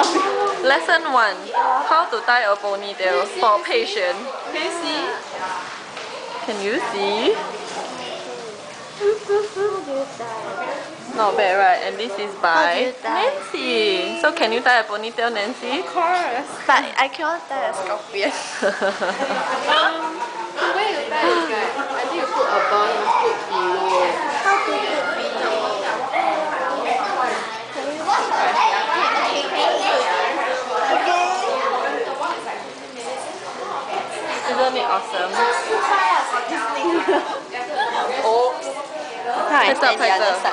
Lesson 1 How to tie a ponytail for patient. Can you see? Can you see? Not bad, right? And this is by? Nancy. So can you tie a ponytail, Nancy? Of course. But I cannot tie a scorpion. Um, the way you tie is right. I think you put above, you put below. How to put below? isn't it awesome? Oops. Times the other side.